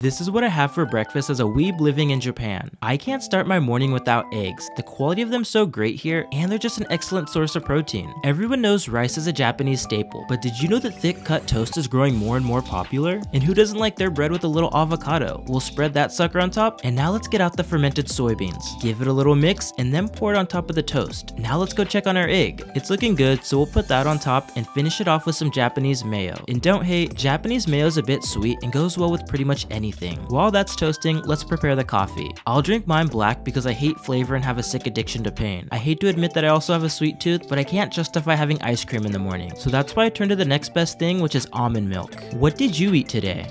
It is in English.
This is what I have for breakfast as a weeb living in Japan. I can't start my morning without eggs. The quality of them so great here, and they're just an excellent source of protein. Everyone knows rice is a Japanese staple, but did you know that thick cut toast is growing more and more popular? And who doesn't like their bread with a little avocado? We'll spread that sucker on top, and now let's get out the fermented soybeans. Give it a little mix, and then pour it on top of the toast. Now let's go check on our egg. It's looking good, so we'll put that on top and finish it off with some Japanese mayo. And don't hate, Japanese mayo is a bit sweet and goes well with pretty much anything anything. While that's toasting, let's prepare the coffee. I'll drink mine black because I hate flavor and have a sick addiction to pain. I hate to admit that I also have a sweet tooth, but I can't justify having ice cream in the morning. So that's why I turned to the next best thing, which is almond milk. What did you eat today?